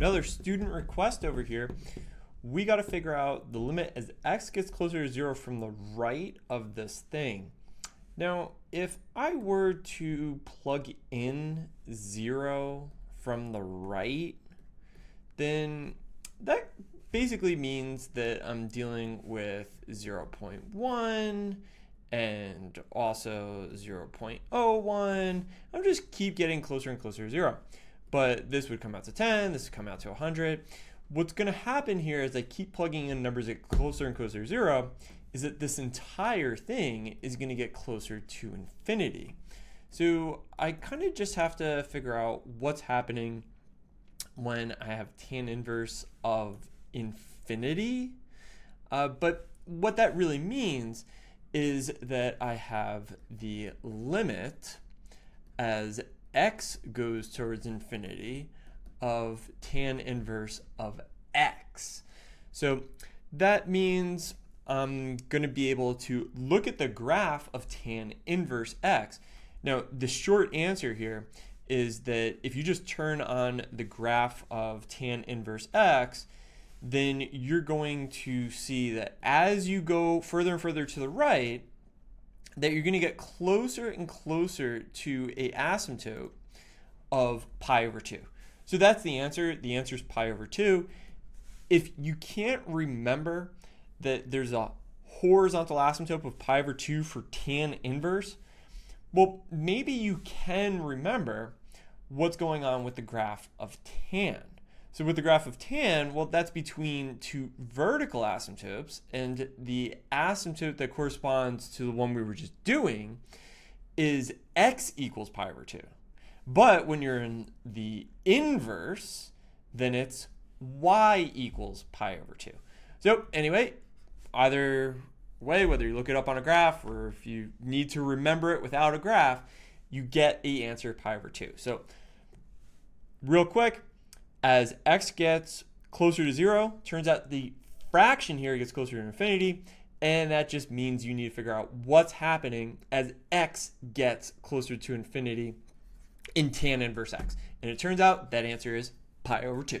Another student request over here. We got to figure out the limit as x gets closer to 0 from the right of this thing. Now, if I were to plug in 0 from the right, then that basically means that I'm dealing with 0.1 and also 0.01. I'm just keep getting closer and closer to 0 but this would come out to 10, this would come out to 100. What's going to happen here as I keep plugging in numbers that closer and closer to zero is that this entire thing is going to get closer to infinity. So I kind of just have to figure out what's happening when I have tan inverse of infinity. Uh, but what that really means is that I have the limit as x goes towards infinity of tan inverse of x. So that means I'm going to be able to look at the graph of tan inverse x. Now, the short answer here is that if you just turn on the graph of tan inverse x, then you're going to see that as you go further and further to the right, that you're going to get closer and closer to a asymptote of pi over 2. So that's the answer. The answer is pi over 2. If you can't remember that there's a horizontal asymptote of pi over 2 for tan inverse, well, maybe you can remember what's going on with the graph of tan. So with the graph of tan, well, that's between two vertical asymptotes, and the asymptote that corresponds to the one we were just doing is x equals pi over 2. But when you're in the inverse, then it's y equals pi over 2. So anyway, either way, whether you look it up on a graph or if you need to remember it without a graph, you get the answer pi over 2. So real quick, as x gets closer to 0, turns out the fraction here gets closer to infinity, and that just means you need to figure out what's happening as x gets closer to infinity in tan inverse x. And it turns out that answer is pi over 2.